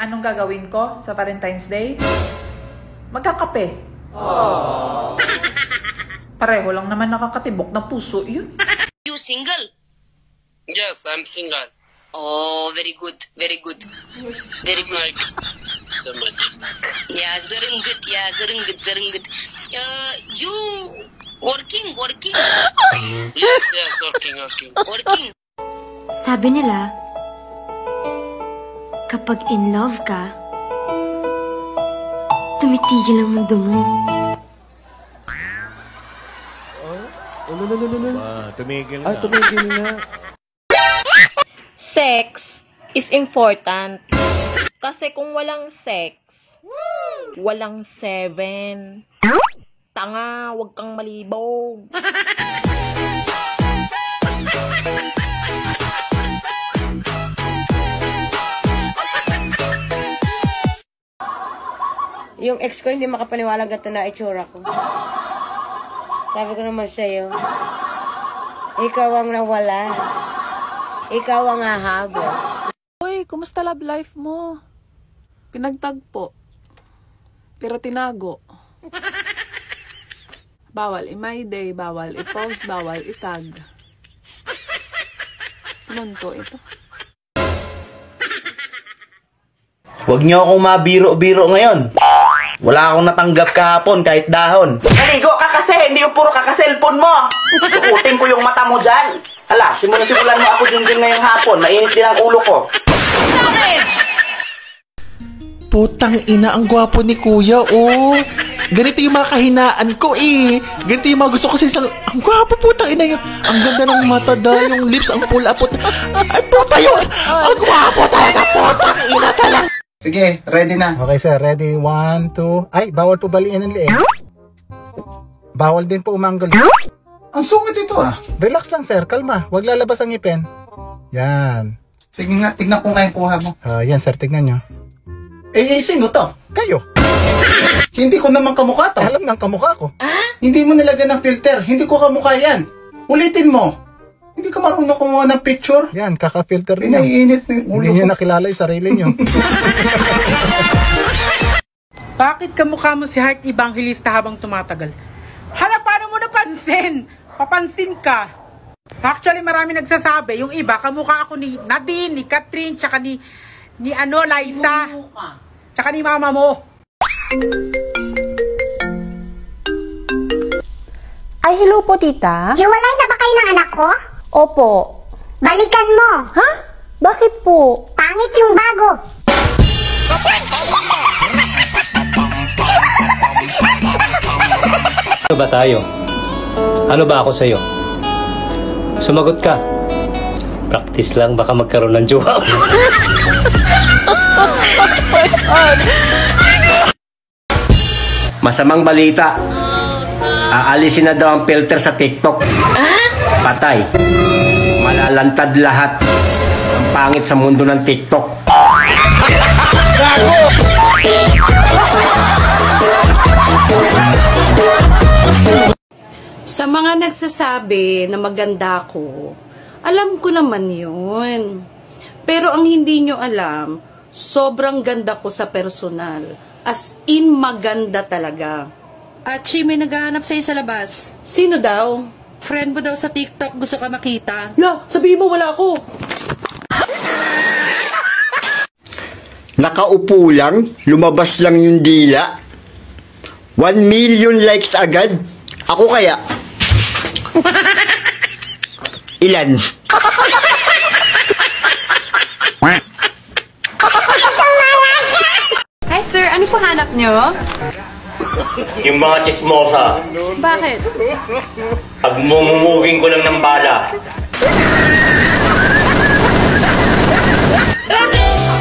Anong gagawin ko sa Valentine's Day? Magkakape. Pareho lang naman nakakatibok ng puso yun. You single? Yes, I'm single. Oh, very good, very good. Very good. Yeah, zarungut, yeah, zarungut, zarungut. Uh, you working, working, Yes, yes, working, working. working. Sabi nila, kapag in love ka, tumitigil ang mundo mo. Ah, tumigil na. tumigil na. sex is important. Kasi kung walang sex, walang seven. Tanga, wag kang malibog. Yung ex ko hindi makapaniwala gato na itsura ko. Sabi ko naman sa'yo, ikaw ang nawala. Ikaw ang hahabol. Uy, kumusta love life mo? Pinagtagpo. Pero tinago. Bawal i-my day, bawal i-post, bawal i-tag. Nunto ito. Huwag niyo akong mabiro-biro ngayon. Wala akong natanggap kahapon kahit dahon. Naligo ka kasi, hindi yung puro kaka-cellphone mo. Tukutin ko yung mata mo dyan. Hala, simulan-simulan mo ako dyan dyan ngayong hapon. Mainit din ang ulo ko. Putang ina, ang gwapo ni kuya, oh. Ganito yung mga kahinaan ko, eh. Ganito yung mga gusto ko sa isang... Ang gwapo, putang ina yung... Ang ganda ng mata da, yung lips, ang pula, puta. Ay, puta yun! Ang gwapo talaga, putang ina. Sige, ready na. Okay sir, ready. One, two. Ay, bawal po baliin ang liig. Bawal din po umanggol. Ang sungit ito ah. Relax lang sir, kalma. Huwag lalabas ang ngipin. Yan. Sige nga, tignan ko nga yung kuha mo. Ah, yan sir, tignan nyo. Eh, eh, sino to? Kayo. Hindi ko naman kamukha to. Alam ng kamukha ko. Hindi mo nilagyan ng filter. Hindi ko kamukha yan. Ulitin mo. Hindi ka marunong kumuha ng picture. Yan, kaka-filter rin. Pinaiinit na yung ulo Hindi nyo nakilala yung sarili nyo. Bakit kamukha mo si Heart Evangelista habang tumatagal? Hala, paano mo napansin? Papansin ka. Actually, marami nagsasabi. Yung iba, kamukha ako ni Nadine, ni Catherine, tsaka ni, ni ano, Liza. Tsaka ni mama mo. Ay, hello po, tita. Hiwalay na ba kayo ng anak ko? Opo. Balikan mo. Ha? Bakit po? Pangit yung bago. Ano ba tayo? Ano ba ako sa'yo? Sumagot ka. Practice lang, baka magkaroon ng jowa. Masamang balita. Aalisin na daw ang filter sa TikTok. Patay. Malalantad lahat. Ang pangit sa mundo ng TikTok. Sa mga nagsasabi na maganda ako, alam ko naman yun. Pero ang hindi nyo alam, sobrang ganda ko sa personal. As in, maganda talaga. At si may naghahanap sa'yo sa labas. Sino daw? Friend mo daw sa TikTok, gusto ka makita. La, sabihin mo wala ako. Nakaupo lang, lumabas lang yung dila. 1 million likes agad. Ako kaya? Ilan? Hi sir, ano po hanap nyo? Yung mga chismosa, Bakit? Pagmumuging ko lang ng bala.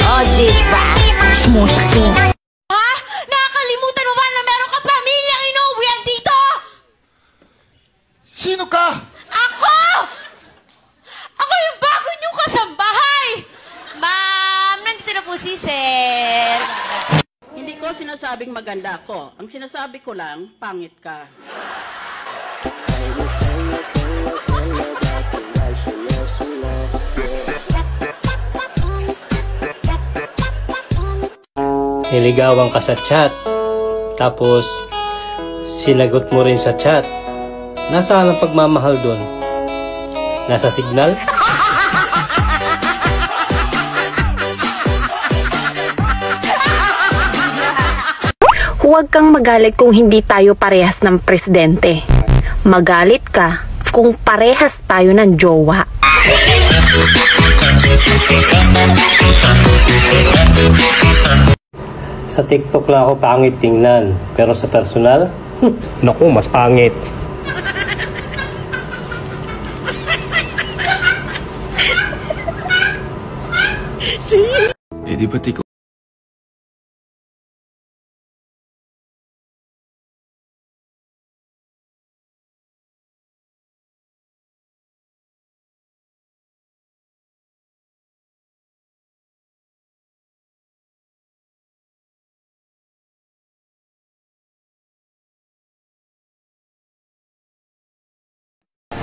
Oh, diba? Smusha king. Ha? Nakakalimutan mo ba na meron ka pamilyang inuwian dito? Sino ka? Ako! Ako yung bago niyong kasambahay! Ma'am, nandito na po si Sir. Hindi ko sinasabing maganda ako. Ang sinasabi ko lang, pangit ka. Niligawan ka sa chat, tapos sinagot mo rin sa chat, nasaan ang pagmamahal doon? Nasa signal? Huwag kang magalit kung hindi tayo parehas ng presidente. Magalit ka kung parehas tayo ng jowa. Sa TikTok lang ako pangit tingnan, pero sa personal, naku, mas pangit. Eh di ba't ikaw?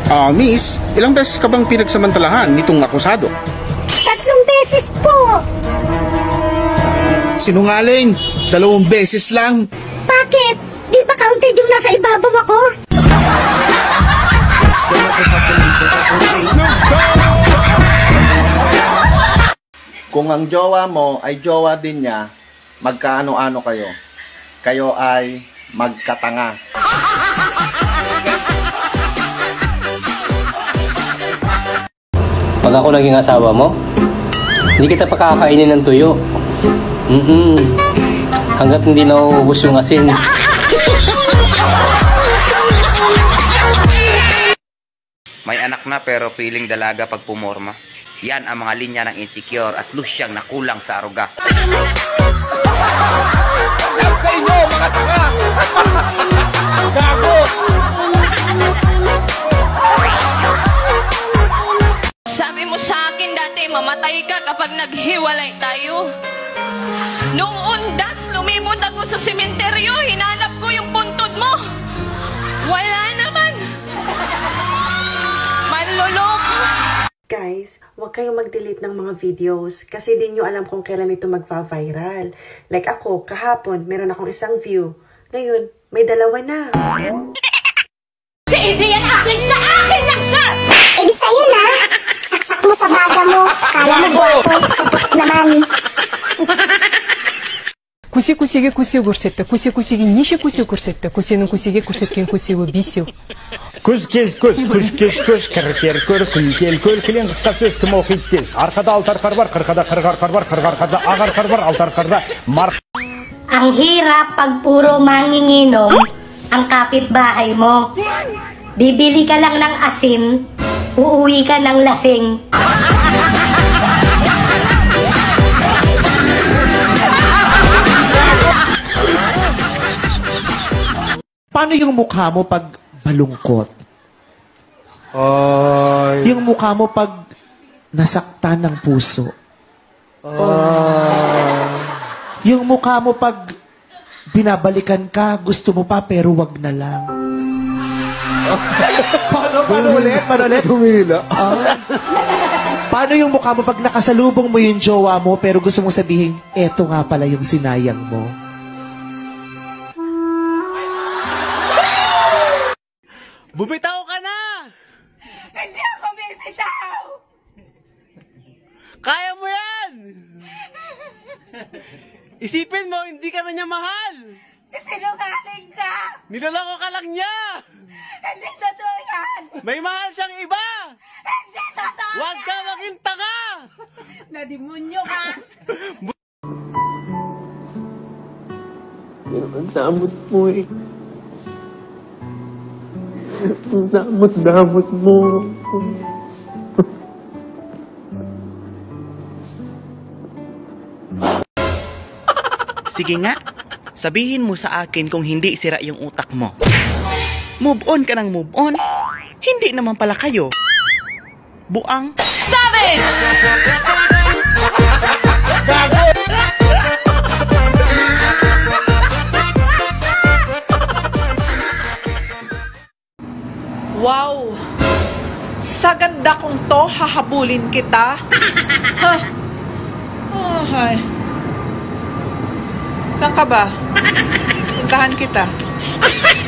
Ah, miss, ilang beses ka bang pinagsamantalahan nitong akusado? Tatlong beses po. Sinungaling! Dalawang beses lang! Bakit? Di ba counted yung nasa ibabaw ako? Kung ang jowa mo ay jowa din niya, magkaano-ano kayo? Kayo ay magkatanga. Pag ako naging asawa mo, hindi kita pakakainin ng tuyo. Mm-mm. Hanggat hindi nauubos yung asin. May anak na pero feeling dalaga pag pumorma. Yan ang mga linya ng insecure at lusyang nakulang sa aruga. sa inyo, mga tanga! Gago! Mamatay ka kapag naghiwalay tayo. Nung undas, lumimot ako sa sementeryo, hinanap ko yung puntod mo. Wala naman. Manloloko. Guys, huwag kayong mag-delete ng mga videos kasi di nyo alam kung kailan ito magva-viral. Like ako, kahapon, meron akong isang view. Ngayon, may dalawa na. Si Adrian akin naman. Куси кусиге куси көрсетті, куси кусиге неше куси көрсетті, кусенің кусиге көрсеткен кусиі бесеу. Күз кез көз, күш кеш көш, кір көр, күл кел көл, кілең қысқа сөз кім оқиды тез. Арқада алты арқар бар, қырқада қырық арқар бар, қырық арқада ақ арқар бар, алты арқарда мар... Ang hirap pag puro manginginom ang kapitbahay mo. Bibili ka lang ng asin, uuwi ka ng lasing. Paano yung mukha mo pag malungkot? Yung mukha mo pag nasaktan ng puso? Yung mukha mo pag binabalikan ka, gusto mo pa pero wag na lang. paano, paano ulit? Paano ulit? Humila. paano yung mukha mo pag nakasalubong mo yung jowa mo pero gusto mo sabihin, eto nga pala yung sinayang mo? Bumitaw ka na! Hindi ako bibitaw! Kaya mo yan! Isipin mo, hindi ka na niya mahal! Sinungaling ka! Niloloko ka lang niya! Hindi totoo yan! May mahal siyang iba! Hindi totoo Huwag ka maging tanga! Nadimonyo ka! Pero ang damot mo eh. Damot-damot mo. Sige nga, sabihin mo sa akin kung hindi sira yung utak mo. Move on ka ng move on. Hindi naman pala kayo. Buang. Savage! Wow! Sa ganda kong to, hahabulin kita. Ha? Ay. Saan ka ba? Puntahan kita.